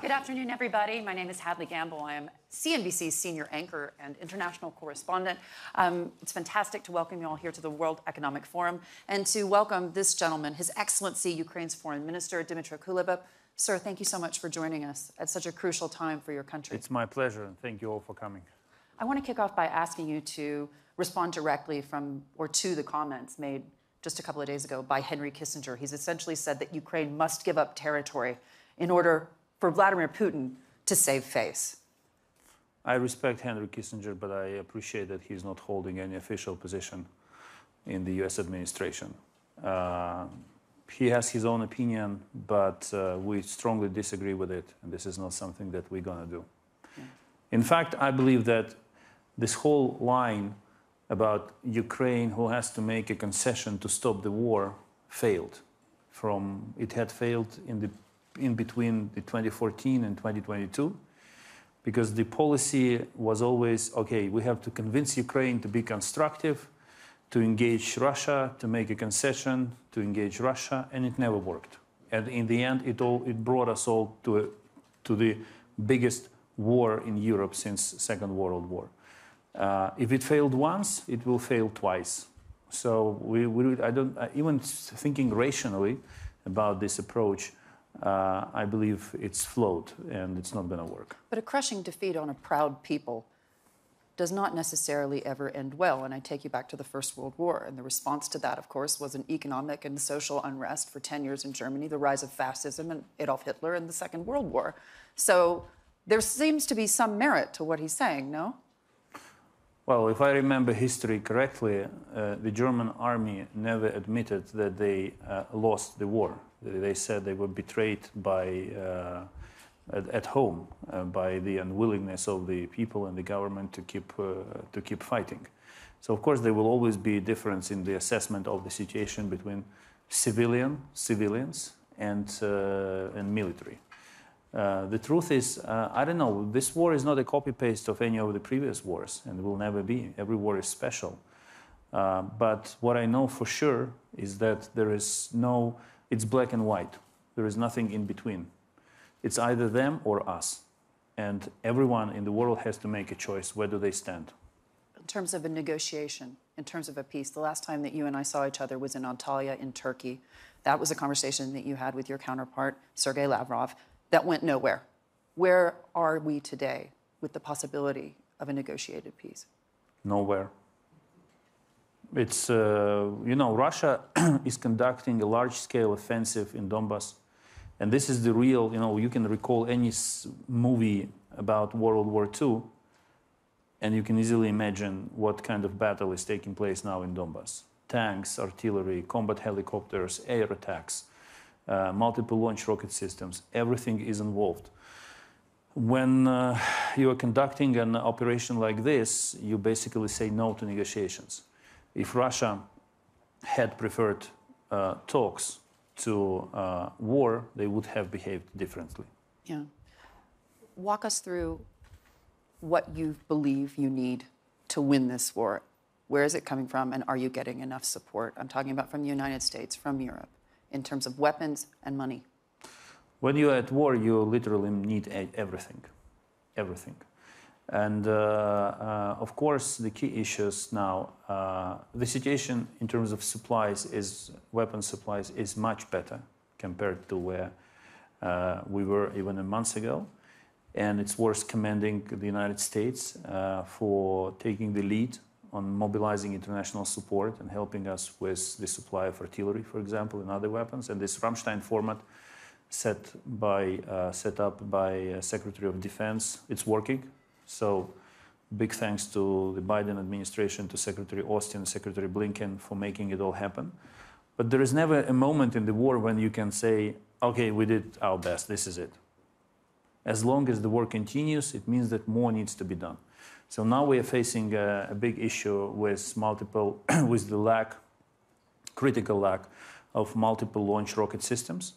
Good afternoon, everybody. My name is Hadley Gamble. I am CNBC's senior anchor and international correspondent. Um, it's fantastic to welcome you all here to the World Economic Forum and to welcome this gentleman, His Excellency Ukraine's Foreign Minister, Dmytro Kuleba. Sir, thank you so much for joining us at such a crucial time for your country. It's my pleasure, and thank you all for coming. I want to kick off by asking you to respond directly from or to the comments made just a couple of days ago by Henry Kissinger. He's essentially said that Ukraine must give up territory in order for Vladimir Putin to save face. I respect Henry Kissinger, but I appreciate that he's not holding any official position in the US administration. Uh, he has his own opinion, but uh, we strongly disagree with it, and this is not something that we're going to do. Yeah. In fact, I believe that this whole line about Ukraine who has to make a concession to stop the war failed. From it had failed in the in between the 2014 and 2022 because the policy was always okay we have to convince ukraine to be constructive to engage russia to make a concession to engage russia and it never worked. And in the end it all it brought us all to a, to the biggest war in europe since second world war. Uh, if it failed once it will fail twice. So we, we i don't uh, even thinking rationally about this approach uh, I believe it's flawed and it's not going to work. But a crushing defeat on a proud people does not necessarily ever end well. And I take you back to the First World War. And the response to that, of course, was an economic and social unrest for 10 years in Germany, the rise of fascism and Adolf Hitler, and the Second World War. So there seems to be some merit to what he's saying, no? Well, if I remember history correctly, uh, the German army never admitted that they uh, lost the war. They said they were betrayed by uh, at, at, home uh, by the unwillingness of the people and the government to keep uh, to keep fighting. So of course there will always be a difference in the assessment of the situation between civilian civilians and uh, and military. Uh, the truth is, uh, I don't know. This war is not a copy paste of any of the previous wars, and it will never be. Every war is special. Uh, but what I know for sure is that there is no it's black and white. There is nothing in between. It's either them or us. And everyone in the world has to make a choice where do they stand. In terms of a negotiation, in terms of a peace, the last time that you and I saw each other was in Antalya in Turkey. That was a conversation that you had with your counterpart, Sergei Lavrov, that went nowhere. Where are we today with the possibility of a negotiated peace? Nowhere. It's, uh, you know, Russia is conducting a large scale offensive in Donbass. And this is the real, you know, you can recall any movie about World War II, and you can easily imagine what kind of battle is taking place now in Donbass. Tanks, artillery, combat helicopters, air attacks, multiple launch rocket systems, everything is involved. When uh, you are conducting an operation like this, you basically say no to negotiations if Russia had preferred uh, talks to uh, war, they would have behaved differently. Yeah. Walk us through what you believe you need to win this war. Where is it coming from, and are you getting enough support? I'm talking about from the United States, from Europe, in terms of weapons and money. When you're at war, you literally need everything. Everything. And uh, uh, of course, the key issues now, uh, the situation in terms of supplies is weapon supplies is much better compared to where we were even a month ago. And it's worth commending the United States for taking the lead on mobilizing international support and helping us with the supply of artillery, for example, and other weapons. And this Ramstein format set by uh, set up by uh, Secretary of Defense, it's working. So big thanks to the Biden administration, to Secretary Austin, Secretary Blinken for making it all happen. But there is never a moment in the war when you can say, okay, we did our best, this is it. As long as the war continues, it means that more needs to be done. So now we are facing a, a big issue with multiple, with the lack, critical lack of multiple launch rocket systems.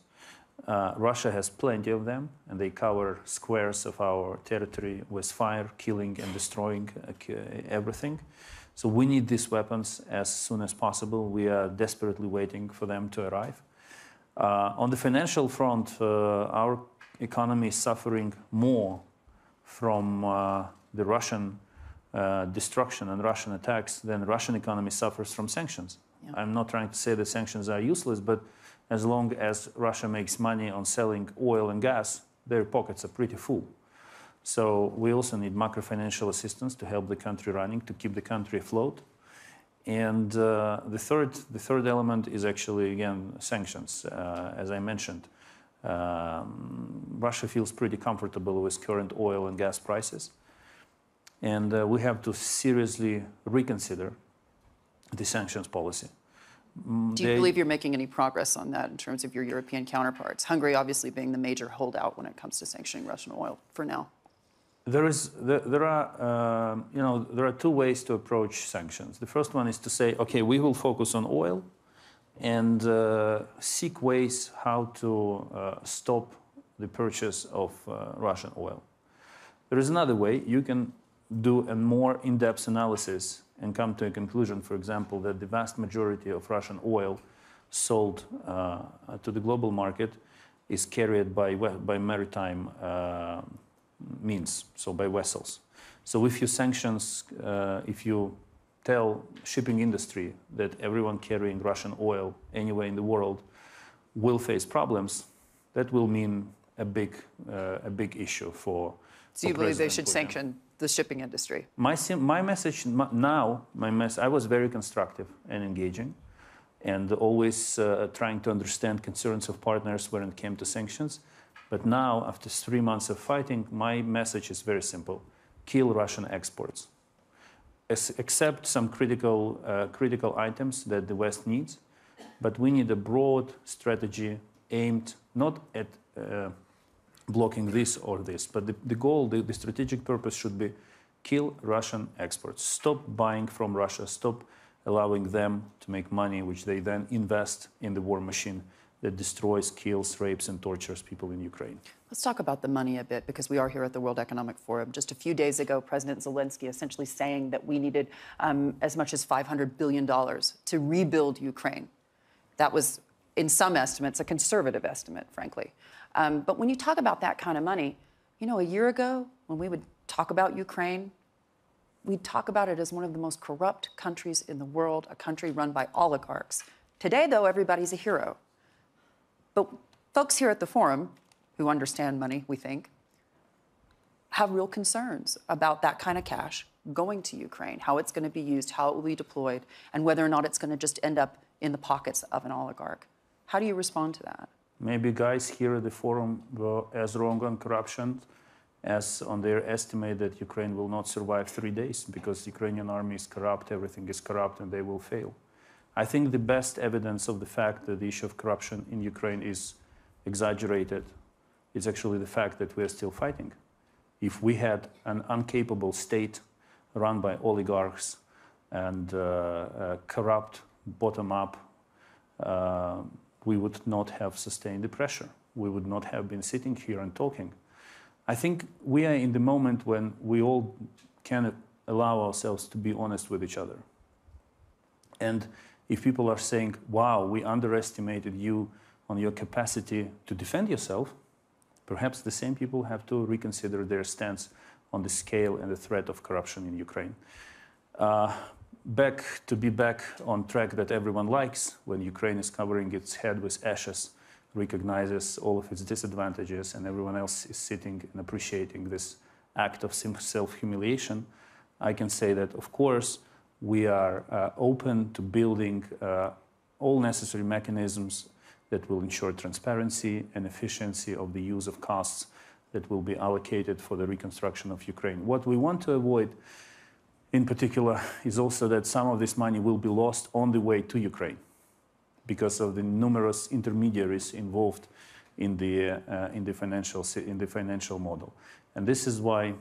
Uh, Russia has plenty of them, and they cover squares of our territory with fire, killing and destroying uh, everything. So we need these weapons as soon as possible. We are desperately waiting for them to arrive. Uh, on the financial front, uh, our economy is suffering more from uh, the Russian uh, destruction and Russian attacks then Russian economy suffers from sanctions. Yeah. I'm not trying to say the sanctions are useless, but as long as Russia makes money on selling oil and gas, their pockets are pretty full. So we also need macro financial assistance to help the country running, to keep the country afloat. And uh, the third, the third element is actually again sanctions, uh, as I mentioned. Um, Russia feels pretty comfortable with current oil and gas prices, and uh, we have to seriously reconsider the sanctions policy. Do you They- believe you're making any progress on that in terms of your European counterparts? Hungary obviously being the major holdout when it comes to sanctioning Russian oil for now. There is there, there are um, you know there are two ways to approach sanctions. The first one is to say, okay, we will focus on oil and uh, seek ways how to uh, stop the purchase of uh, Russian oil. There is another way. You can do a more in-depth analysis and come to a conclusion, for example, that the vast majority of Russian oil sold uh, to the global market is carried by, by maritime uh, means, so by vessels. So if you sanctions, uh, if you tell shipping industry that everyone carrying Russian oil anywhere in the world will face problems, that will mean a big, uh, a big issue for. So you believe they should Putin. sanction the shipping industry? My, my message m- now, my mess- I was very constructive and engaging, and always uh, trying to understand concerns of partners when it came to sanctions. But now, after three months of fighting, my message is very simple: kill Russian exports. As, accept some critical, uh, critical items that the West needs, but we need a broad strategy aimed not at uh, blocking this or this. But the, the goal, the, the strategic purpose should be kill Russian exports. Stop buying from Russia. Stop allowing them to make money, which they then invest in the war machine that destroys, kills, rapes, and tortures people in Ukraine. Let's talk about the money a bit because we are here at the World Economic Forum. Just a few days ago, President Zelensky essentially saying that we needed um, as much as $500 billion to rebuild Ukraine. That was, in some estimates, a conservative estimate, frankly. Um, but when you talk about that kind of money, you know, a year ago, when we would talk about Ukraine, we'd talk about it as one of the most corrupt countries in the world, a country run by oligarchs. Today, though, everybody's a hero. But folks here at the forum, who understand money, we think, have real concerns about that kind of cash going to Ukraine, how it's going to be used, how it will be deployed, and whether or not it's going to just end up in the pockets of an oligarch. How do you respond to that? Maybe guys here at the forum were as wrong on corruption as on their estimate that Ukraine will not survive three days because the Ukrainian army is corrupt, everything is corrupt, and they will fail. I think the best evidence of the fact that the issue of corruption in Ukraine is exaggerated is actually the fact that we are still fighting. If we had an incapable state run by oligarchs and uh, uh, corrupt bottom up, uh, we would not have sustained the pressure. We would not have been sitting here and talking. I think we are in the moment when we all can allow ourselves to be honest with each other. And if people are saying, wow, we underestimated you on your capacity to defend yourself, perhaps the same people have to reconsider their stance on the scale and the threat of corruption in Ukraine. Uh, back to be back on track that everyone likes when Ukraine is covering its head with ashes, recognizes all of its disadvantages, and everyone else is sitting and appreciating this act of self humiliation. I can say that, of course, we are uh, open to building uh, all necessary mechanisms that will ensure transparency and efficiency of the use of costs that will be allocated for the reconstruction of Ukraine. What we want to avoid in particular is also that some of this money will be lost on the way to Ukraine because of the numerous intermediaries involved in the, uh, in the, financial, in the financial model. And this is why,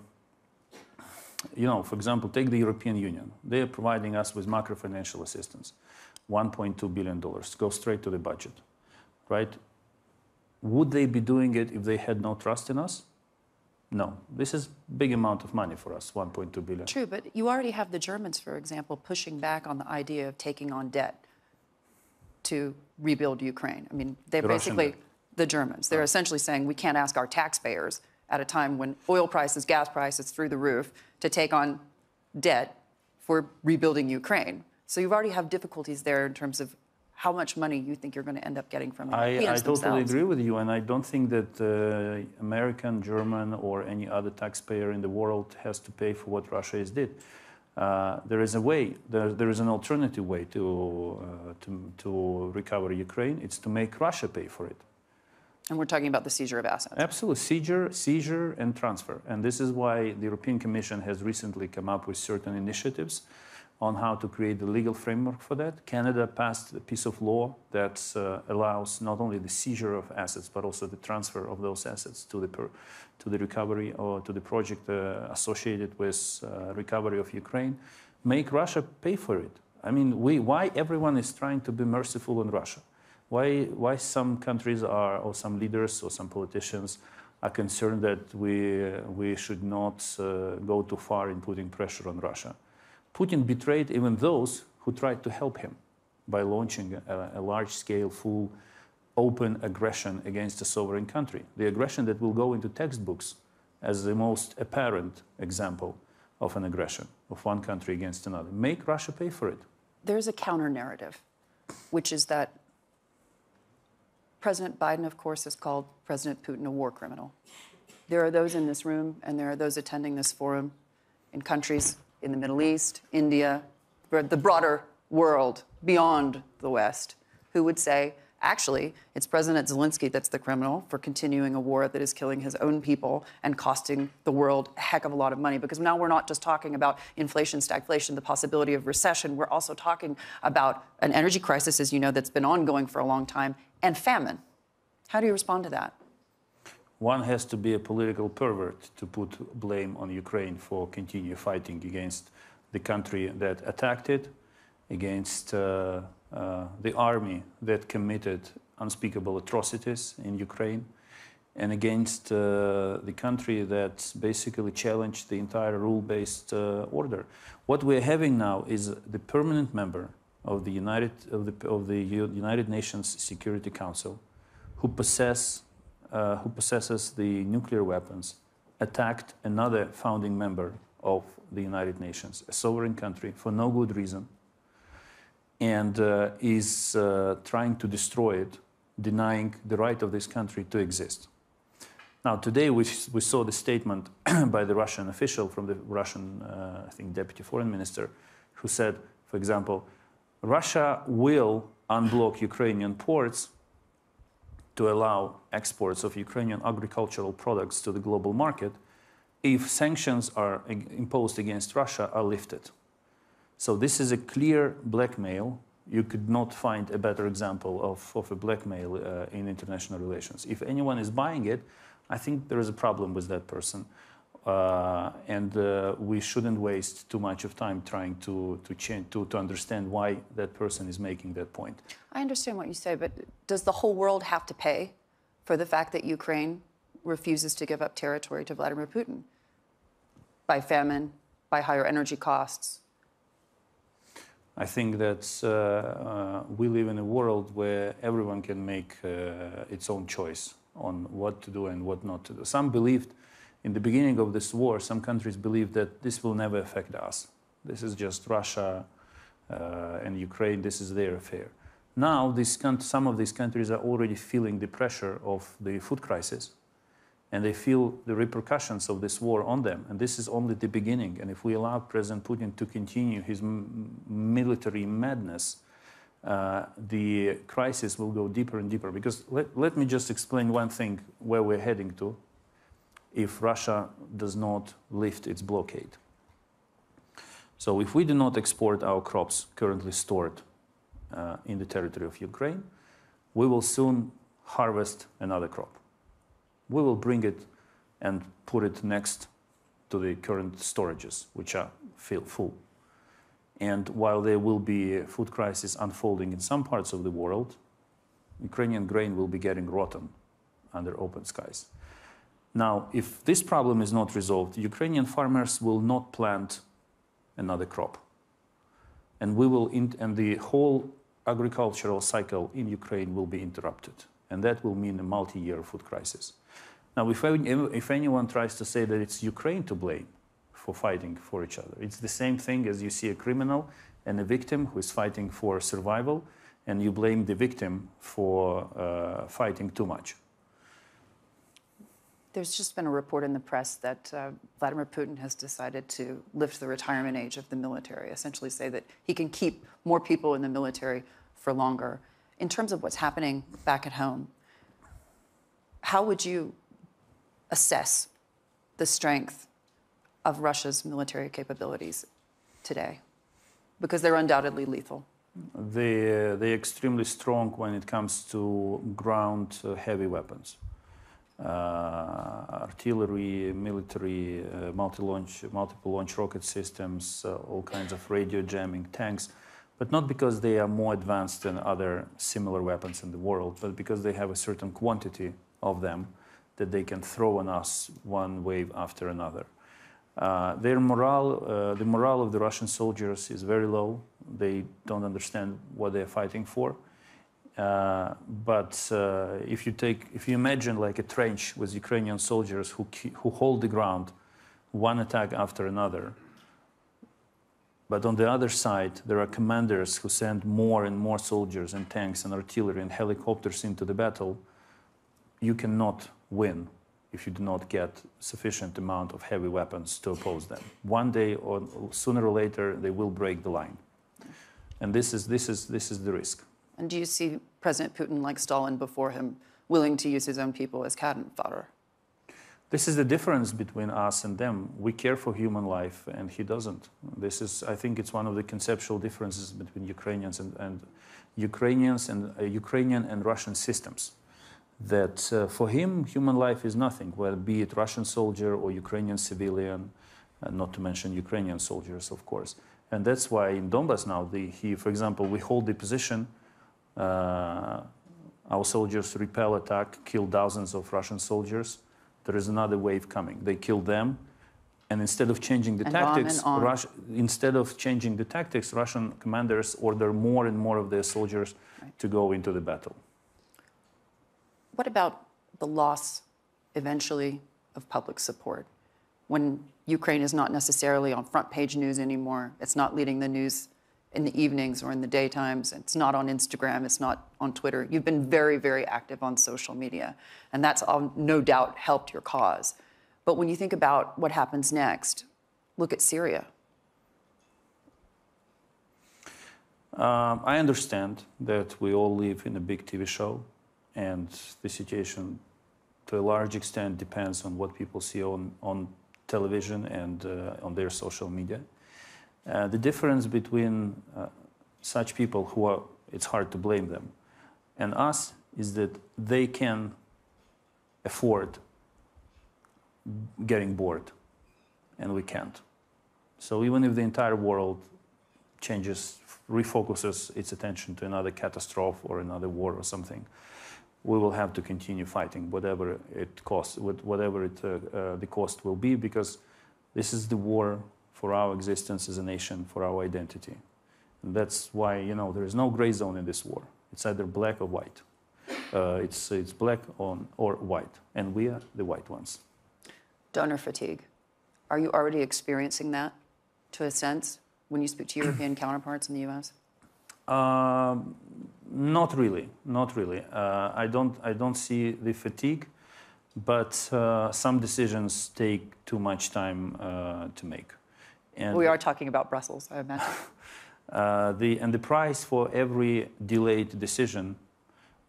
you know, for example, take the European Union. They are providing us with macro financial assistance, $1.2 billion, go straight to the budget, right? Would they be doing it if they had no trust in us? No. This is big amount of money for us, 1.2 billion. True, but you already have the Germans, for example, pushing back on the idea of taking on debt to rebuild Ukraine. I mean, they're The basically debt. the Germans. They're essentially saying we can't ask our taxpayers at a time when oil prices, gas prices through the roof to take on debt for rebuilding Ukraine. So you've already have difficulties there in terms of how much money you think you're going to end up getting from I, I totally themselves. agree with you, and I don't think that uh, American, German, or any other taxpayer in the world has to pay for what Russia has did. Uh, there is a way, there, there is an alternative way to, uh, to, to recover Ukraine. It's to make Russia pay for it. And we're talking about the seizure of assets. Absolutely, seizure, seizure, and transfer. And this is why the European Commission has recently come up with certain initiatives on how to create the legal framework for that. Canada passed a piece of law that uh, allows not only the seizure of assets but also the transfer of those assets to the per, to the recovery or to the project uh, associated with uh, recovery of Ukraine. Make Russia pay for it. I mean, we, why everyone is trying to be merciful on Russia? Why, why some countries are, or some leaders or some politicians are concerned that we, we should not uh, go too far in putting pressure on Russia? Putin betrayed even those who tried to help him by launching a, a large scale, full, open aggression against a sovereign country. The aggression that will go into textbooks as the most apparent example of an aggression of one country against another. Make Russia pay for it. There's a counter narrative, which is that President Biden, of course, has called President Putin a war criminal. There are those in this room and there are those attending this forum in countries in the Middle East, India, the broader world beyond the West, who would say, actually, it's President Zelensky that's the criminal for continuing a war that is killing his own people and costing the world a heck of a lot of money. Because now we're not just talking about inflation, stagflation, the possibility of recession. We're also talking about an energy crisis, as you know, that's been ongoing for a long time, and famine. How do you respond to that? One has to be a political pervert to put blame on Ukraine for continue fighting against the country that attacked it, against uh, uh, the army that committed unspeakable atrocities in Ukraine, and against uh, the country that basically challenged the entire rule-based uh, order. What we're having now is the permanent member of the United of the, of the United Nations Security Council, who possess uh, who possesses the nuclear weapons, attacked another founding member of the United Nations, a sovereign country, for no good reason, and uh, is uh, trying to destroy it, denying the right of this country to exist. Now, today we, we saw the statement by the Russian official from the Russian, uh, I think, deputy foreign minister, who said, for example, Russia will unblock Ukrainian ports to allow exports of Ukrainian agricultural products to the global market if sanctions are imposed against Russia are lifted. So this is a clear blackmail. You could not find a better example of, of a blackmail uh, in international relations. If anyone is buying it, I think there is a problem with that person. Uh, and uh, we shouldn't waste too much of time trying to to, change, to to understand why that person is making that point. I understand what you say, but does the whole world have to pay for the fact that Ukraine refuses to give up territory to Vladimir Putin by famine, by higher energy costs? I think that uh, uh, we live in a world where everyone can make uh, its own choice on what to do and what not to do. Some believed in the beginning of this war, some countries believed that this will never affect us. This is just Russia uh, and Ukraine, this is their affair. Now, some of these countries are already feeling the pressure of the food crisis, and they feel the repercussions of this war on them. And this is only the beginning. And if we allow President Putin to continue his military madness, uh, the crisis will go deeper and deeper. Because let, let me just explain one thing where we're heading to if Russia does not lift its blockade. So, if we do not export our crops currently stored uh, in the territory of Ukraine, we will soon harvest another crop. We will bring it and put it next to the current storages, which are full. And while there will be a food crisis unfolding in some parts of the world, Ukrainian grain will be getting rotten under open skies. Now, if this problem is not resolved, Ukrainian farmers will not plant another crop. And, we will and the whole agricultural cycle in Ukraine will be interrupted. and that will mean a multi-year food crisis. Now, if, if anyone tries to say that it's Ukraine to blame for fighting for each other, it's the same thing as you see a criminal and a victim who is fighting for survival, and you blame the victim for uh, fighting too much. There's just been a report in the press that uh, Vladimir Putin has decided to lift the retirement age of the military, essentially say that he can keep more people in the military for longer. In terms of what's happening back at home, how would you assess the strength of Russia's military capabilities today? Because they're undoubtedly lethal. They, uh, they're extremely strong when it comes to ground uh, heavy weapons. Uh, artillery, military, uh, multi-launch, multiple launch rocket systems, uh, all kinds of radio jamming tanks, but not because they are more advanced than other similar weapons in the world, but because they have a certain quantity of them that they can throw on us one wave after another. Uh, their morale, uh, the morale of the Russian soldiers is very low. They don't understand what they're fighting for. Uh, but uh, if you take, if you imagine like a trench with Ukrainian soldiers who who hold the ground, one attack after another. But on the other side, there are commanders who send more and more soldiers and tanks and artillery and helicopters into the battle. You cannot win if you do not get sufficient amount of heavy weapons to oppose them. One day or sooner or later, they will break the line. And this is, this is, this is the risk. And do you see President Putin, like Stalin before him, willing to use his own people as cannon fodder? This is the difference between us and them. We care for human life, and he doesn't. This is, I think, it's one of the conceptual differences between Ukrainians and, and Ukrainians and uh, Ukrainian and Russian systems. That uh, for him, human life is nothing, whether be it Russian soldier or Ukrainian civilian, uh, not to mention Ukrainian soldiers, of course. And that's why in Donbass now, the, he, for example, we hold the position Uh, our soldiers repel attack, kill thousands of Russian soldiers. There is another wave coming. They kill them, and instead of changing the And tactics, on on. Rus- instead of changing the tactics, Russian commanders order more and more of their soldiers to go into the battle. What about the loss, eventually, of public support? When Ukraine is not necessarily on front page news anymore, it's not leading the news in the evenings or in the daytimes, it's not on Instagram, it's not on Twitter. You've been very, very active on social media, and that's all, no doubt helped your cause. But when you think about what happens next, look at Syria. Um, I understand that we all live in a big TV show, and the situation, to a large extent, depends on what people see on, on television and uh, on their social media. Uh, the difference between uh, such people who are, it's hard to blame them, and us is that they can afford getting bored, and we can't. So even if the entire world changes, refocuses its attention to another catastrophe or another war or something, we will have to continue fighting, whatever it costs, whatever it, uh, uh, the cost will be, because this is the war for our existence as a nation, for our identity. And that's why, you know, there is no gray zone in this war. It's either black or white. Uh, it's, it's black on, or white, and we are the white ones. Donor fatigue. Are you already experiencing that to a sense when you speak to European counterparts in the US? Um, not really, not really. Uh, I, don't, I don't see the fatigue, but uh, some decisions take too much time uh, to make. And we are talking about Brussels, I imagine. Uh, the, and the price for every delayed decision,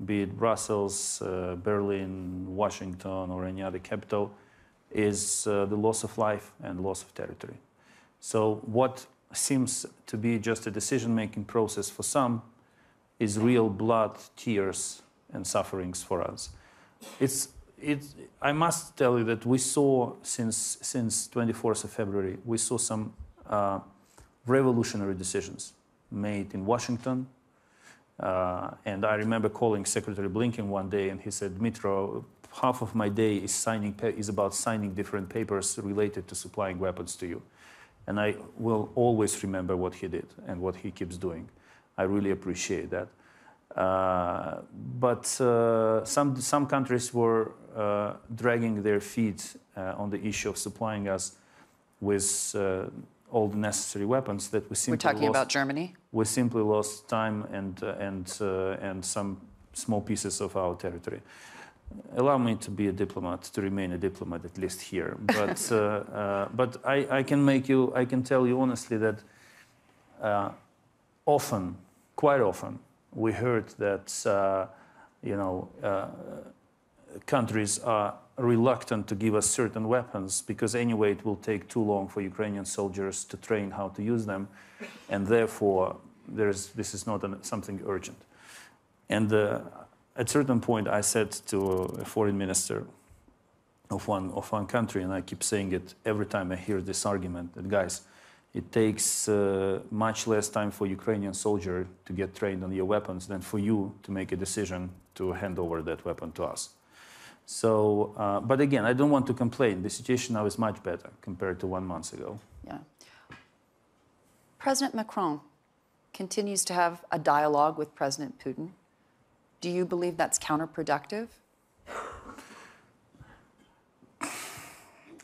be it Brussels, uh, Berlin, Washington, or any other capital, is uh, the loss of life and loss of territory. So, what seems to be just a decision making process for some is real blood, tears, and sufferings for us. It's, it's, I must tell you that we saw since, since 24th of February, we saw some uh, revolutionary decisions made in Washington. Uh, and I remember calling Secretary Blinken one day, and he said, "Dmytro, half of my day is signing is about signing different papers related to supplying weapons to you." And I will always remember what he did and what he keeps doing. I really appreciate that. Uh, but uh, some, some countries were dragging their feet uh, on the issue of supplying us with uh, all the necessary weapons that we simply We're talking lost, about Germany. we simply lost time and, uh, and, and some small pieces of our territory. Allow me to be a diplomat, to remain a diplomat at least here. But, but I, I, can make you, I can tell you honestly that often, quite often, we heard that uh, you know uh, countries are reluctant to give us certain weapons because anyway it will take too long for Ukrainian soldiers to train how to use them, and therefore there's this is not an, something urgent. And uh, at a certain point, I said to a foreign minister of one of one country, and I keep saying it every time I hear this argument that guys it takes uh, much less time for Ukrainian soldier to get trained on your weapons than for you to make a decision to hand over that weapon to us. So, uh, but again, I don't want to complain. The situation now is much better compared to one month ago. Yeah. President Macron continues to have a dialogue with President Putin. Do you believe that's counterproductive?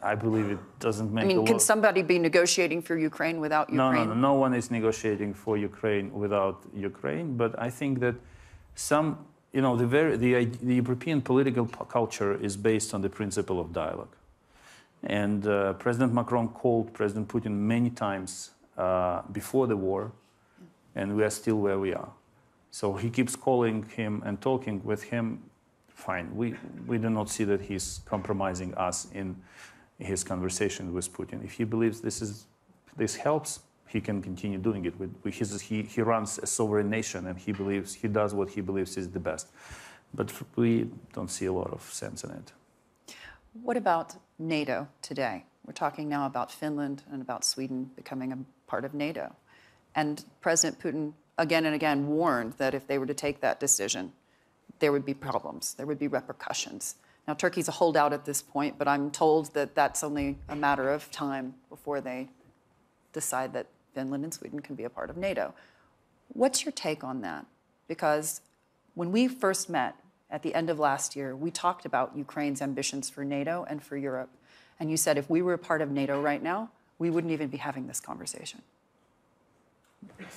I believe it doesn't make. I mean, can somebody be negotiating for Ukraine without Ukraine? No, no, no. No one is negotiating for Ukraine without Ukraine. But I think that some, you know, the very the, the European political culture is based on the principle of dialogue. And uh, President Macron called President Putin many times uh, before the war, and we are still where we are. So he keeps calling him and talking with him. Fine. We we do not see that he's compromising us in his conversation with Putin. If he believes this is this helps, he can continue doing it. With, he, he runs a sovereign nation and he believes he does what he believes is the best. But we don't see a lot of sense in it. What about NATO today? We're talking now about Finland and about Sweden becoming a part of NATO. And President Putin again and again warned that if they were to take that decision, there would be problems, there would be repercussions. Now, Turkey's a holdout at this point, but I'm told that that's only a matter of time before they decide that Finland and Sweden can be a part of NATO. What's your take on that? Because when we first met at the end of last year, we talked about Ukraine's ambitions for NATO and for Europe. And you said if we were a part of NATO right now, we wouldn't even be having this conversation.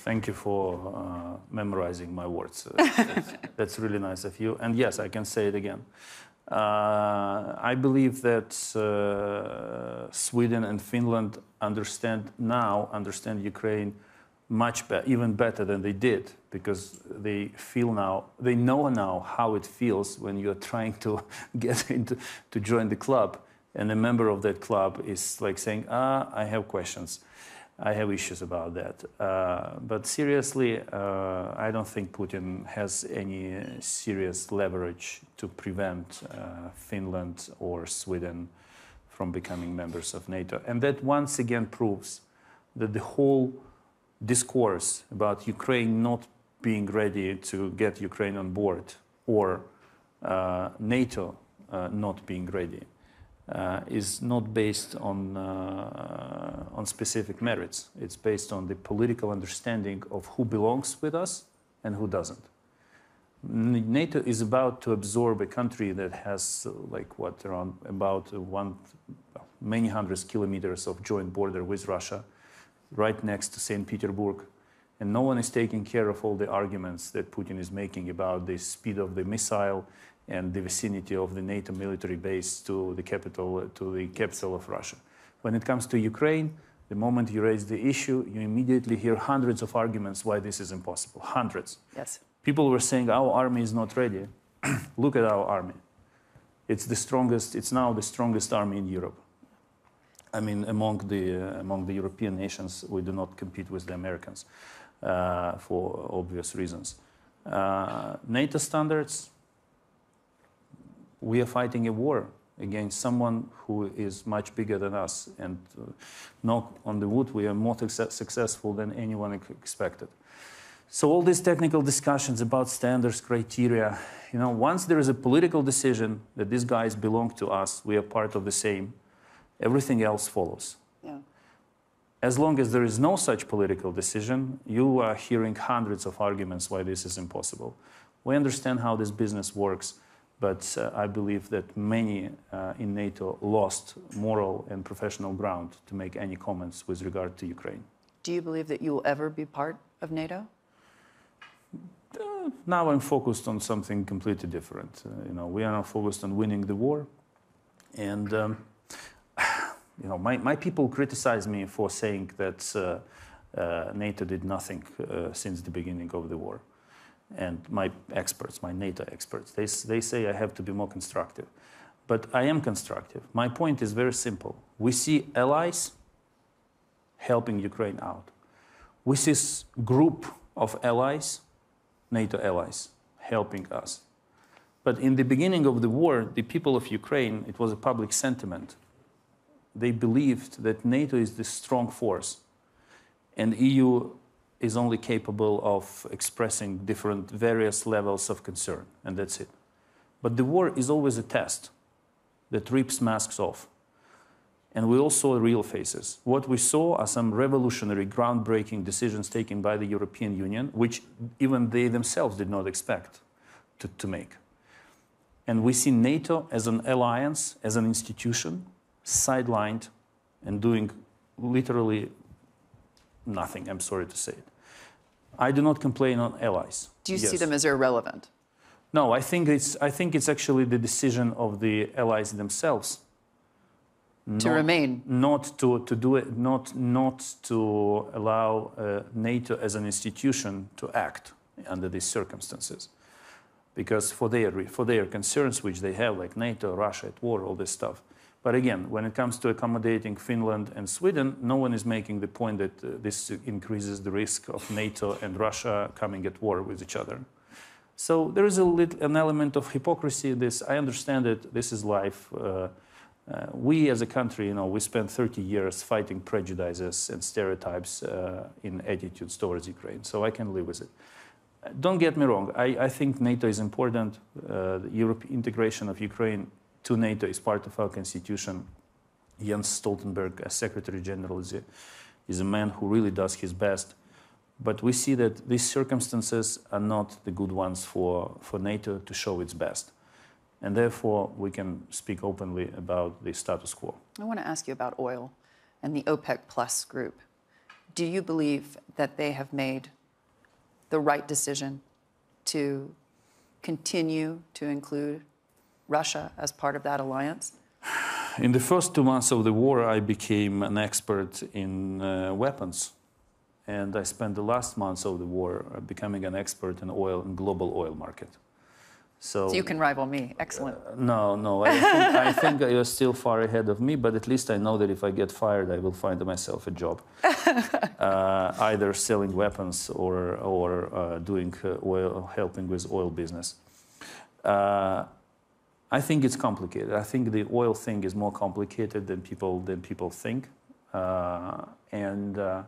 Thank you for uh, memorizing my words. that's, that's really nice of you. And yes, I can say it again. Uh, I believe that uh, Sweden and Finland understand now understand Ukraine much better, even better than they did, because they feel now they know now how it feels when you are trying to get into to join the club, and a member of that club is like saying, "Ah, I have questions." I have issues about that. Uh, but seriously, uh, I don't think Putin has any serious leverage to prevent uh, Finland or Sweden from becoming members of NATO. And that once again proves that the whole discourse about Ukraine not being ready to get Ukraine on board or uh, NATO uh, not being ready is not based on, uh, on specific merits. It's based on the political understanding of who belongs with us and who doesn't. NATO is about to absorb a country that has, uh, like, what, around about one, many hundreds kilometers of joint border with Russia, right next to St. Petersburg. And no one is taking care of all the arguments that Putin is making about the speed of the missile, and the vicinity of the NATO military base to the capital, to the capital of Russia. When it comes to Ukraine, the moment you raise the issue, you immediately hear hundreds of arguments why this is impossible. Hundreds. Yes. People were saying our army is not ready. Look at our army. It's the strongest. It's now the strongest army in Europe. I mean, among the uh, among the European nations, we do not compete with the Americans uh, for obvious reasons. Uh, NATO standards we are fighting a war against someone who is much bigger than us. And uh, knock on the wood, we are more successful than anyone expected. So all these technical discussions about standards, criteria, you know, once there is a political decision that these guys belong to us, we are part of the same, everything else follows. Yeah. As long as there is no such political decision, you are hearing hundreds of arguments why this is impossible. We understand how this business works, but uh, I believe that many uh, in NATO lost moral and professional ground to make any comments with regard to Ukraine. Do you believe that you will ever be part of NATO? Uh, now I'm focused on something completely different. Uh, you know, we are now focused on winning the war, and um, you know, my, my people criticize me for saying that uh, uh, NATO did nothing uh, since the beginning of the war. And my experts, my NATO experts, they, they say I have to be more constructive. But I am constructive. My point is very simple. We see allies helping Ukraine out. We see group of allies, NATO allies, helping us. But in the beginning of the war, the people of Ukraine, it was a public sentiment. They believed that NATO is the strong force and EU is only capable of expressing different various levels of concern, and that's it. But the war is always a test that rips masks off. And we all saw real faces. What we saw are some revolutionary, groundbreaking decisions taken by the European Union, which even they themselves did not expect to, to make. And we see NATO as an alliance, as an institution, sidelined and doing literally nothing, I'm sorry to say it. I do not complain on allies. Do you yes. see them as irrelevant? No, I think it's, I think it's actually the decision of the allies themselves. To not, remain. Not to, to do it, not, not to allow uh, NATO as an institution to act under these circumstances. Because for their, for their concerns, which they have, like NATO, Russia at war, all this stuff, but again, when it comes to accommodating Finland and Sweden, no one is making the point that uh, this increases the risk of NATO and Russia coming at war with each other. So there is a little, an element of hypocrisy in this. I understand that this is life. Uh, uh, we as a country, you know, we spent 30 years fighting prejudices and stereotypes uh, in attitudes towards Ukraine, so I can live with it. Don't get me wrong, I, I think NATO is important. Uh, the integration of Ukraine to NATO is part of our constitution. Jens Stoltenberg, as Secretary General, is a, is a man who really does his best. But we see that these circumstances are not the good ones for, for NATO to show its best. And therefore, we can speak openly about the status quo. I want to ask you about oil and the OPEC Plus group. Do you believe that they have made the right decision to continue to include Russia as part of that alliance? In the first two months of the war, I became an expert in uh, weapons. And I spent the last months of the war uh, becoming an expert in oil and global oil market. So, so you can rival me. Excellent. Uh, no, no. I think, I think you're still far ahead of me, but at least I know that if I get fired, I will find myself a job, uh, either selling weapons or or uh, doing uh, oil, helping with oil business. I think it's complicated. I think the oil thing is more complicated than people than people think, uh, and uh,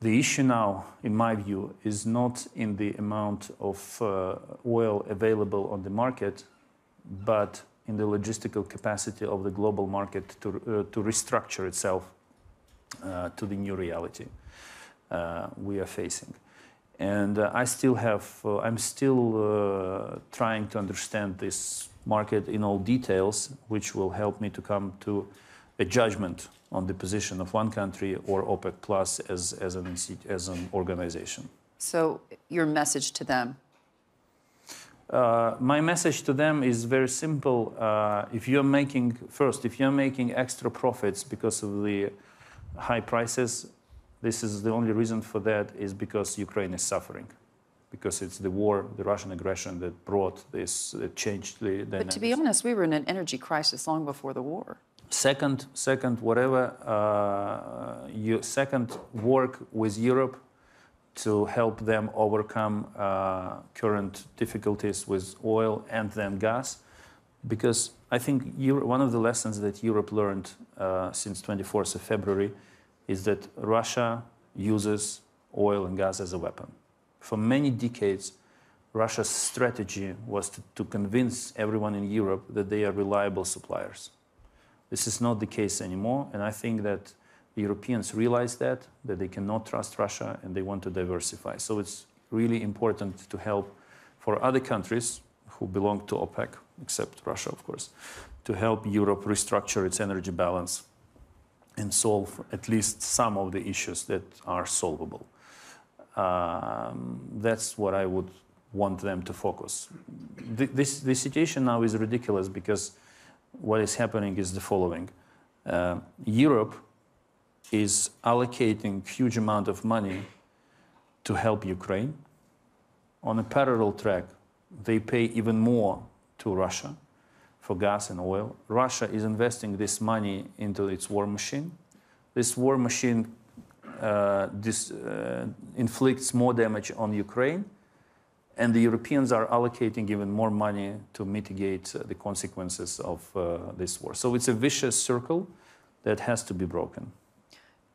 the issue now, in my view, is not in the amount of uh, oil available on the market, but in the logistical capacity of the global market to uh, to restructure itself uh, to the new reality uh, we are facing and uh, I still have, uh, I'm still uh, trying to understand this market in all details, which will help me to come to a judgment on the position of one country or OPEC Plus as, as, an, as an organization. So, your message to them? Uh, my message to them is very simple. Uh, if you're making, first, if you're making extra profits because of the high prices, this is the only reason for that is because Ukraine is suffering because it's the war, the Russian aggression that brought this, that changed the dynamics. But to be honest, we were in an energy crisis long before the war. Second, second, whatever, uh, you, second, work with Europe to help them overcome uh, current difficulties with oil and then gas. Because I think Euro, one of the lessons that Europe learned uh, since 24th of February is that Russia uses oil and gas as a weapon for many decades, Russia's strategy was to, to, convince everyone in Europe that they are reliable suppliers. This is not the case anymore, and I think that the Europeans realize that, that they cannot trust Russia and they want to diversify. So it's really important to help for other countries who belong to OPEC, except Russia, of course, to help Europe restructure its energy balance and solve at least some of the issues that are solvable. Um, that's what I would want them to focus. This, this situation now is ridiculous because what is happening is the following. Uh, Europe is allocating huge amount of money to help Ukraine. On a parallel track, they pay even more to Russia for gas and oil. Russia is investing this money into its war machine. This war machine this, uh, inflicts more damage on Ukraine, and the Europeans are allocating even more money to mitigate uh, the consequences of uh, this war. So it's a vicious circle that has to be broken.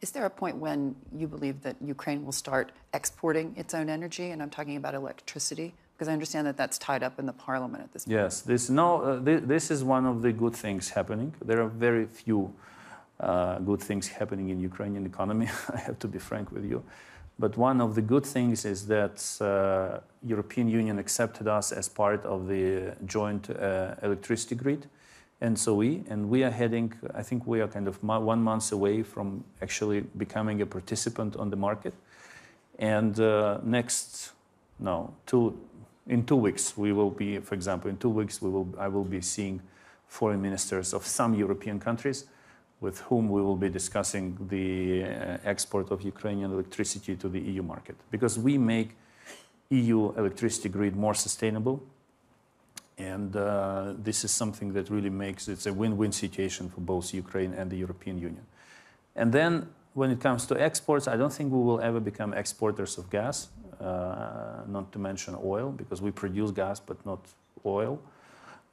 Is there a point when you believe that Ukraine will start exporting its own energy? And I'm talking about electricity, because I understand that that's tied up in the parliament at this point. Yes, this, no, uh, this, this is one of the good things happening. There are very few uh, good things happening in Ukrainian economy. I have to be frank with you. But one of the good things is that uh, European Union accepted us as part of the joint uh, electricity grid and so we and we are heading i think we are kind of one month away from actually becoming a participant on the market and uh, next no two in two weeks we will be for example in two weeks we will i will be seeing foreign ministers of some european countries with whom we will be discussing the uh, export of ukrainian electricity to the eu market because we make eu electricity grid more sustainable and uh, this is something that really makes it's a win-win situation for both Ukraine and the European Union. And then when it comes to exports, I don't think we will ever become exporters of gas, uh, not to mention oil, because we produce gas but not oil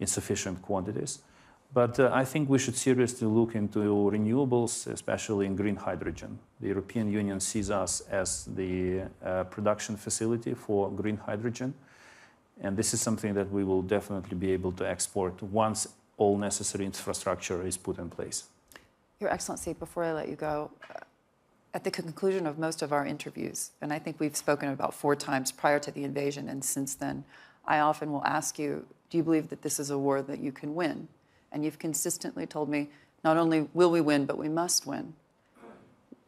in sufficient quantities. But uh, I think we should seriously look into renewables, especially in green hydrogen. The European Union sees us as the uh, production facility for green hydrogen. And this is something that we will definitely be able to export once all necessary infrastructure is put in place. Your Excellency, before I let you go, uh, at the conclusion of most of our interviews, and I think we've spoken about four times prior to the invasion and since then, I often will ask you, do you believe that this is a war that you can win? And you've consistently told me, not only will we win, but we must win.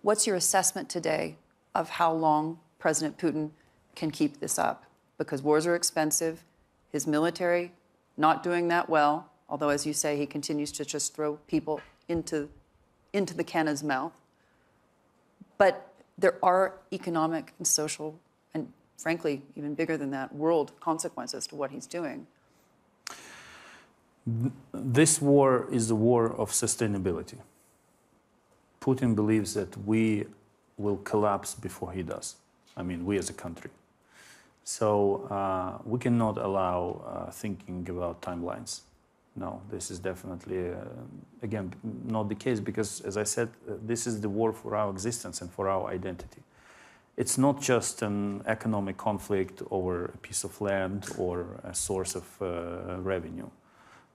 What's your assessment today of how long President Putin can keep this up? because wars are expensive. His military not doing that well, although, as you say, he continues to just throw people into, into the cannon's mouth. But there are economic and social, and frankly, even bigger than that, world consequences to what he's doing. This war is a war of sustainability. Putin believes that we will collapse before he does. I mean, we as a country. So uh, we cannot allow uh, thinking about timelines. No, this is definitely, uh, again, not the case because, as I said, uh, this is the war for our existence and for our identity. It's not just an economic conflict over a piece of land or a source of uh, revenue.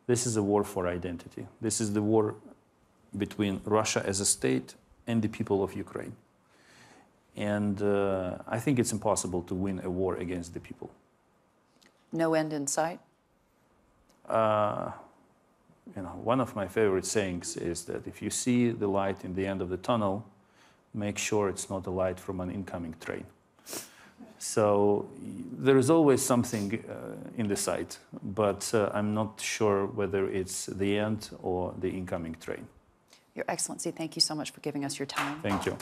This is a war for identity. This is the war between Russia as a state and the people of Ukraine. And uh, I think it's impossible to win a war against the people. No end in sight? Uh, you know, one of my favorite sayings is that if you see the light in the end of the tunnel, make sure it's not a light from an incoming train. So there is always something uh, in the sight, but uh, I'm not sure whether it's the end or the incoming train. Your Excellency, thank you so much for giving us your time. Thank you.